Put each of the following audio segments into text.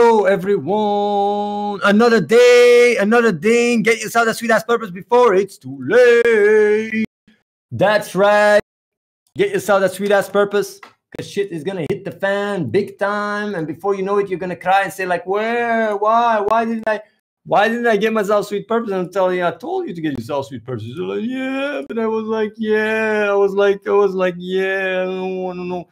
Hello, everyone. Another day, another ding. Get yourself that sweet ass purpose before it's too late. That's right. Get yourself that sweet ass purpose because shit is gonna hit the fan big time. And before you know it, you're gonna cry and say, like, where? Why? Why didn't I? Why didn't I get myself sweet purpose? And I'm telling you, I told you to get yourself sweet purpose. You're like, yeah, but I was like, yeah. I was like, I was like, yeah, I don't want to know.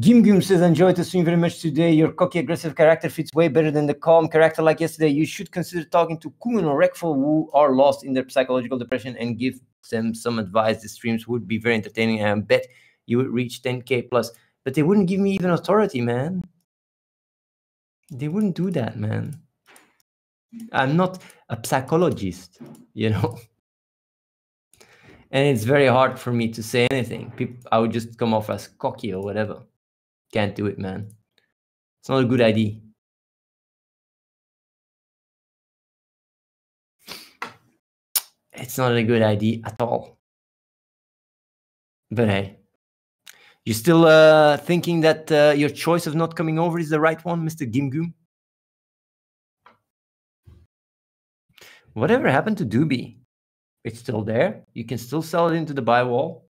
Gim Gim says, enjoyed the stream very much today. Your cocky, aggressive character fits way better than the calm character like yesterday. You should consider talking to Kuhn or Reckful who are lost in their psychological depression and give them some advice. The streams would be very entertaining and I bet you would reach 10k plus. But they wouldn't give me even authority, man. They wouldn't do that, man. I'm not a psychologist, you know. And it's very hard for me to say anything. People, I would just come off as cocky or whatever. Can't do it, man. It's not a good idea. It's not a good idea at all. But hey, you still uh, thinking that uh, your choice of not coming over is the right one, Mr. Gimgum? Whatever happened to DUBI? It's still there. You can still sell it into the buy wall.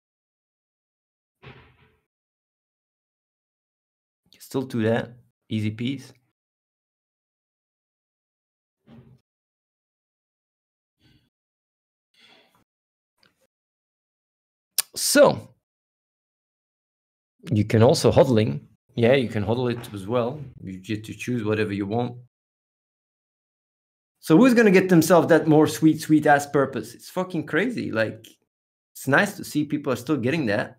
Still do that. Easy piece. So you can also hodling. Yeah, you can hodl it as well. You get to choose whatever you want. So who's gonna get themselves that more sweet, sweet ass purpose? It's fucking crazy. Like it's nice to see people are still getting that.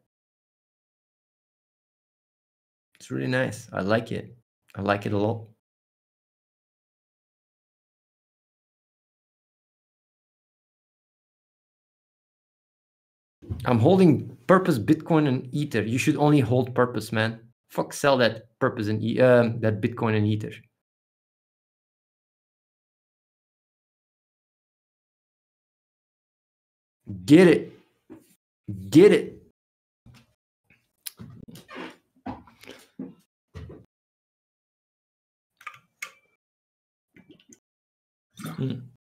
It's really nice. I like it. I like it a lot. I'm holding purpose, Bitcoin, and Ether. You should only hold purpose, man. Fuck, sell that purpose and uh, that Bitcoin and Ether. Get it. Get it. Mm.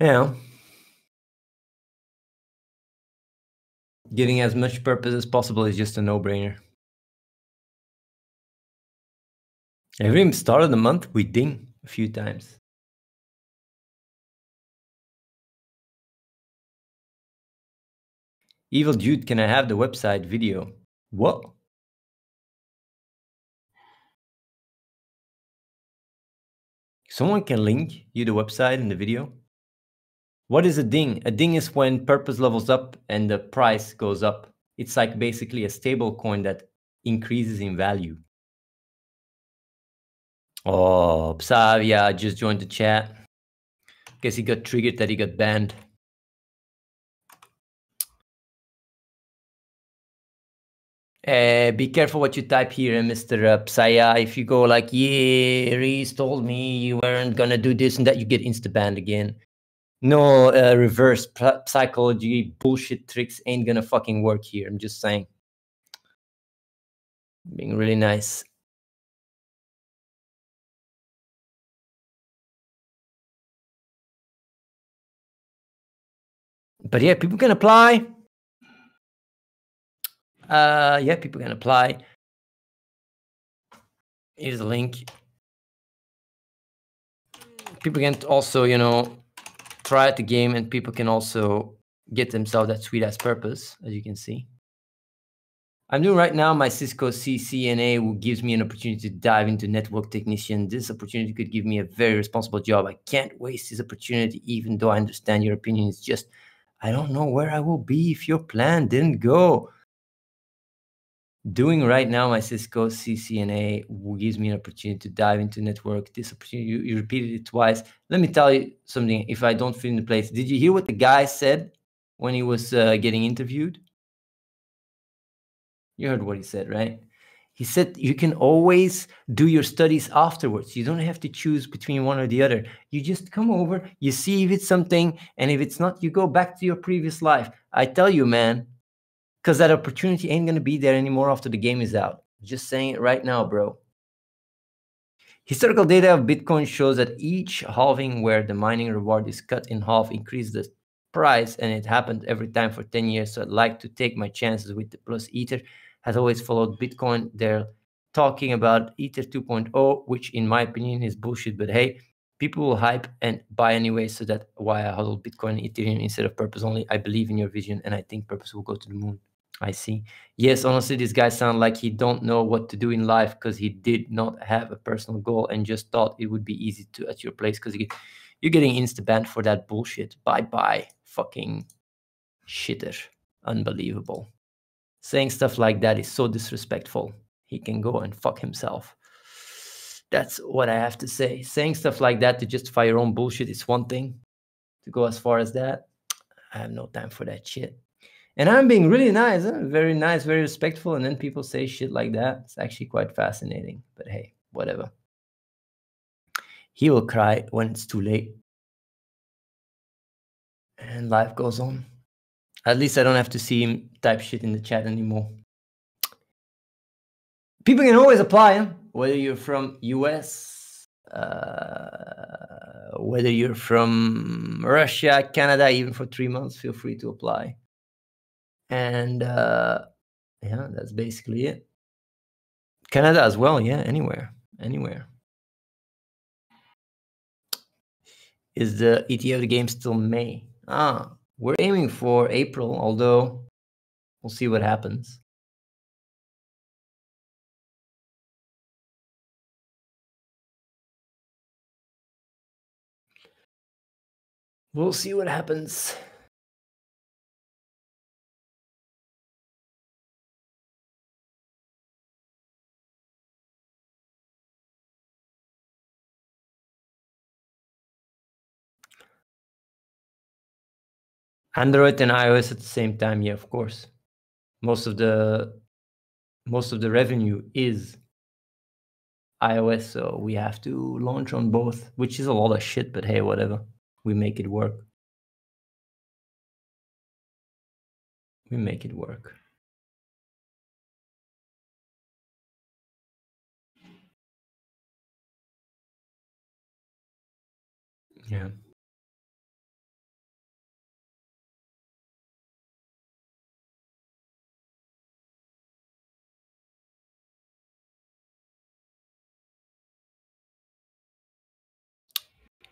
Yeah. Getting as much purpose as possible is just a no-brainer. Every start of the month, we ding a few times. Evil Dude, can I have the website video? What? Someone can link you the website in the video? What is a ding? A ding is when purpose levels up and the price goes up. It's like basically a stable coin that increases in value. Oh, Psavia just joined the chat. Guess he got triggered that he got banned. Uh, be careful what you type here, Mr. Uh, Psaya. If you go like, yeah, Reese told me you weren't gonna do this and that, you get insta banned again. No uh, reverse psychology bullshit tricks ain't gonna fucking work here. I'm just saying. Being really nice. But yeah, people can apply. Uh, yeah, people can apply. Here's the link. People can also, you know, try out the game and people can also get themselves that sweet ass purpose, as you can see. I'm doing right now my Cisco CCNA, who gives me an opportunity to dive into network technician. This opportunity could give me a very responsible job. I can't waste this opportunity, even though I understand your opinion is just, I don't know where I will be if your plan didn't go doing right now my Cisco CCNA gives me an opportunity to dive into network. This opportunity, you, you, repeated it twice. Let me tell you something. If I don't fit in the place, did you hear what the guy said when he was uh, getting interviewed? You heard what he said, right? He said you can always do your studies afterwards. You don't have to choose between one or the other. You just come over, you see if it's something, and if it's not, you go back to your previous life. I tell you, man, because that opportunity ain't going to be there anymore after the game is out. Just saying it right now, bro. Historical data of Bitcoin shows that each halving where the mining reward is cut in half increases the price, and it happened every time for 10 years. So I'd like to take my chances with the plus Ether. Has always followed Bitcoin. They're talking about Ether 2.0, which in my opinion is bullshit. But hey, people will hype and buy anyway. So that's why I hodl Bitcoin and Ethereum instead of Purpose only. I believe in your vision, and I think Purpose will go to the moon. I see. Yes, honestly, this guy sounds like he don't know what to do in life because he did not have a personal goal and just thought it would be easy to at your place because you, you're getting insta banned for that bullshit. Bye bye, fucking shitter. Unbelievable. Saying stuff like that is so disrespectful. He can go and fuck himself. That's what I have to say. Saying stuff like that to justify your own bullshit is one thing. To go as far as that, I have no time for that shit. And I'm being really nice, huh? very nice, very respectful. And then people say shit like that. It's actually quite fascinating. But hey, whatever. He will cry when it's too late. And life goes on. At least I don't have to see him type shit in the chat anymore. People can always apply, whether you're from US, uh, whether you're from Russia, Canada, even for three months, feel free to apply and uh, yeah, that's basically it. Canada as well, yeah, anywhere, anywhere. Is the ETA of the game still May? Ah, we're aiming for April, although we'll see what happens. We'll see what happens. Android and iOS at the same time, yeah, of course. Most of the most of the revenue is iOS, so we have to launch on both, which is a lot of shit, but hey, whatever. We make it work. We make it work. Yeah.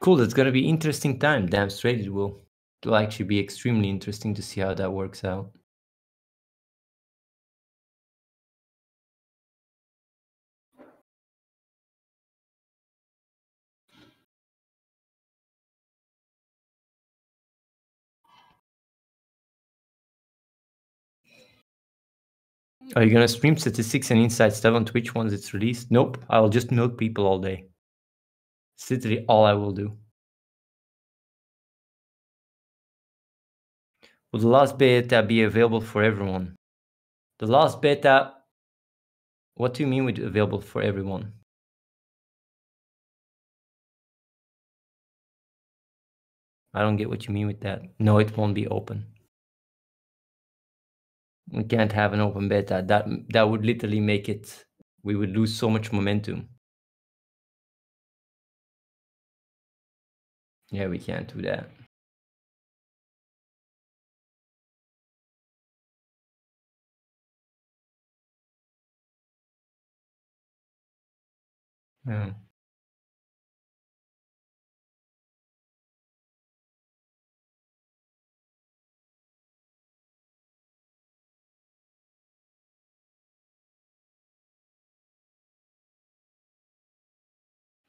Cool. That's gonna be interesting time. Damn straight it will. It'll actually be extremely interesting to see how that works out. Are you gonna stream statistics and inside stuff on Twitch once it's released? Nope. I'll just milk people all day. It's literally all I will do. Will the last beta be available for everyone? The last beta, what do you mean with available for everyone? I don't get what you mean with that. No, it won't be open. We can't have an open beta. That that would literally make it we would lose so much momentum. Yeah, we can't do that. Yeah. Um,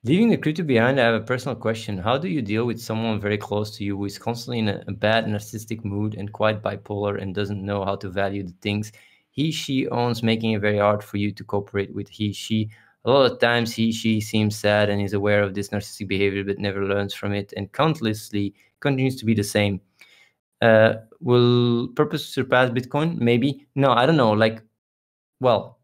Leaving the crypto behind, I have a personal question. How do you deal with someone very close to you who is constantly in a, a bad narcissistic mood and quite bipolar and doesn't know how to value the things he, she owns, making it very hard for you to cooperate with he, she? A lot of times he, she seems sad and is aware of this narcissistic behavior but never learns from it and countlessly continues to be the same. Uh, will purpose surpass Bitcoin? Maybe. No, I don't know. Like, well,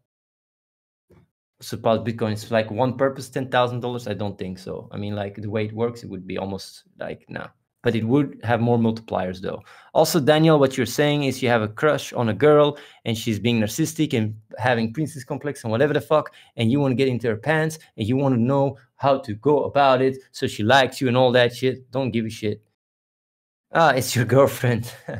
suppose Bitcoin is like one purpose, ten thousand dollars. I don't think so. I mean, like the way it works, it would be almost like no. But it would have more multipliers though. Also, Daniel, what you're saying is you have a crush on a girl and she's being narcissistic and having princess complex and whatever the fuck, and you want to get into her pants and you want to know how to go about it so she likes you and all that shit. Don't give a shit. Ah, it's your girlfriend.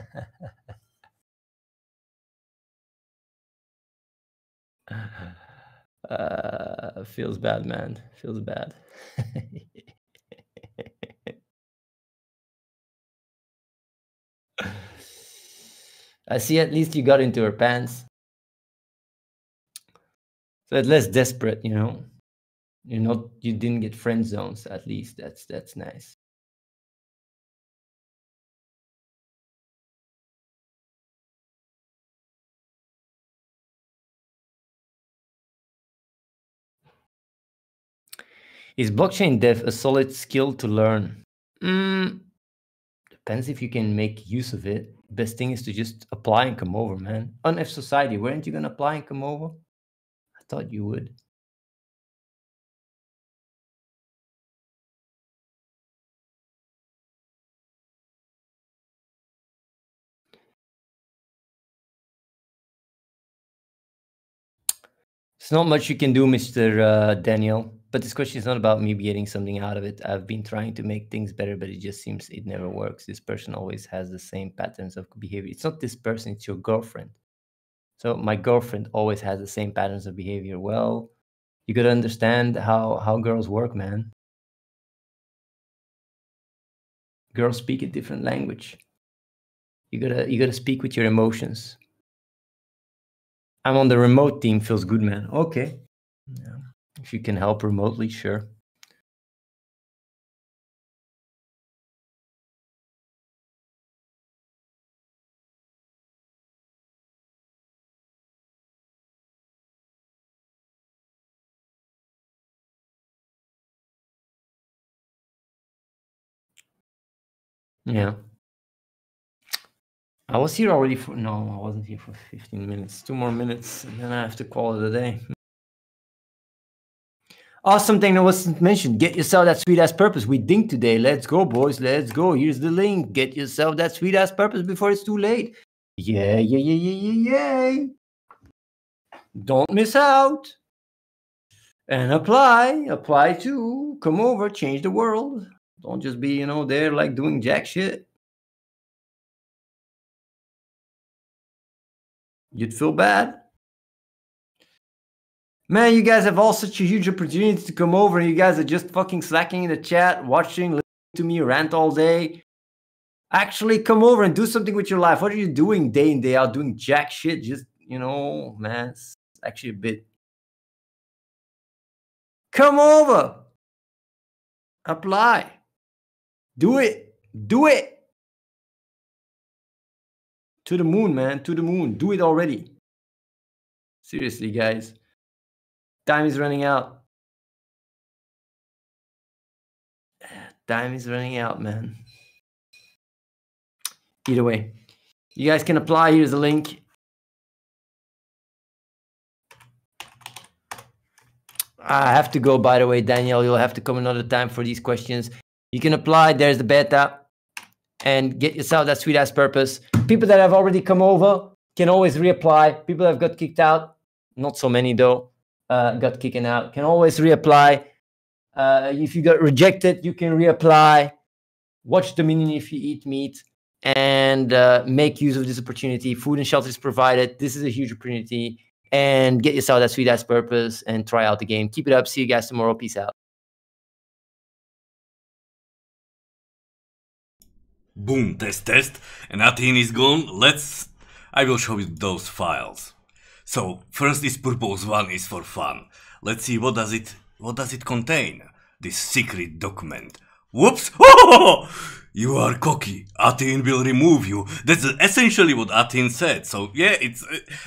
uh, feels bad, man. Feels bad. I see at least you got into her pants. So it's less desperate, you know. You're not you didn't get friend zones at least. That's that's nice. Is blockchain dev a solid skill to learn? Mm, depends if you can make use of it. Best thing is to just apply and come over, man. On F Society, weren't you gonna apply and come over? I thought you would. It's not much you can do, Mr. Uh, Daniel. But this question is not about me getting something out of it. I've been trying to make things better, but it just seems it never works. This person always has the same patterns of behavior. It's not this person, it's your girlfriend. So my girlfriend always has the same patterns of behavior. Well, you gotta understand how how girls work, man. Girls speak a different language. You gotta you gotta speak with your emotions. I'm on the remote team. Feels good, man. Okay. Yeah. If you can help remotely, sure. Yeah. I was here already for no, I wasn't here for 15 minutes. Two more minutes, and then I have to call it a day. Awesome thing that wasn't mentioned. Get yourself that sweet ass purpose. We dink today. Let's go, boys. Let's go. Here's the link. Get yourself that sweet ass purpose before it's too late. Yeah, yeah, yeah, yeah, yeah, yeah. Don't miss out. And apply. Apply to. Come over. Change the world. Don't just be, you know, there like doing jack shit. You'd feel bad. Man, you guys have all such a huge opportunity to come over, and you guys are just fucking slacking in the chat, watching, listening to me rant all day. Actually, come over and do something with your life. What are you doing day in, day out? Doing jack shit. Just, you know, man, it's actually a bit. Come over. Apply. Do it. Do it. To the moon, man. To the moon. Do it already. Seriously, guys. Time is running out. Time is running out, man. Either way, you guys can apply. Here's the link. I have to go, by the way, Daniel. You'll have to come another time for these questions. You can apply. There's the beta and get yourself that sweet ass purpose. People that have already come over can always reapply. People that have got kicked out, not so many though uh, got kicked out. Can always reapply. Uh, if you got rejected, you can reapply. Watch Dominion if you eat meat and uh, make use of this opportunity. Food and shelter is provided. This is a huge opportunity. And get yourself that sweet ass purpose and try out the game. Keep it up. See you guys tomorrow. Peace out. Boom, test, test. And Athene is gone. Let's. I will show you those files. So first is purpose one is for fun. Let's see what does it what does it contain? This secret document. Whoops! Oh, you are cocky. Athene will remove you. That's essentially what Athene said. So yeah, it's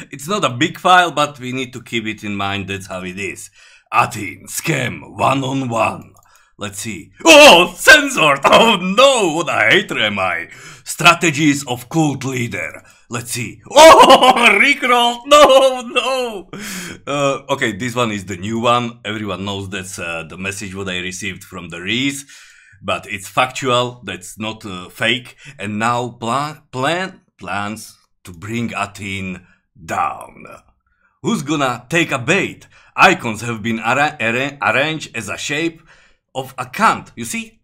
it's not a big file, but we need to keep it in mind. That's how it is. Athene scam one on one. Let's see. Oh, censored! Oh no, what a hater am I! Strategies of cult leader. Let's see. Oh, Rickroll! No, no. Uh, okay, this one is the new one. Everyone knows that's uh, the message what I received from the Reese, but it's factual. That's not uh, fake. And now plan plan plans to bring Atin down. Who's gonna take a bait? Icons have been arra arra arranged as a shape of a cant. You see?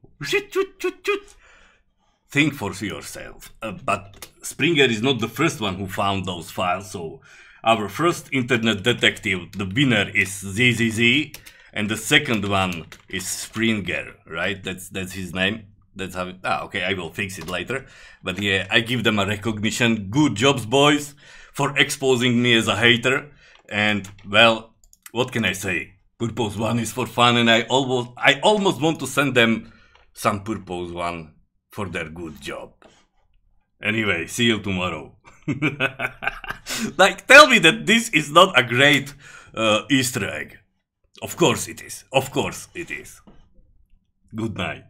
Think for yourself. Uh, but Sprynger is not the first one who found those files, so our first internet detective, the winner is ZZZ, and the second one is Sprynger, right? That's that's his name. That's how. It, ah, okay. I will fix it later. But yeah, I give them a recognition. Good jobs, boys, for exposing me as a hater. And well, what can I say? Purpose one is for fun, and I almost I almost want to send them some Purpose one for their good job. Anyway, see you tomorrow. like, tell me that this is not a great uh, Easter egg. Of course it is. Of course it is. Good night.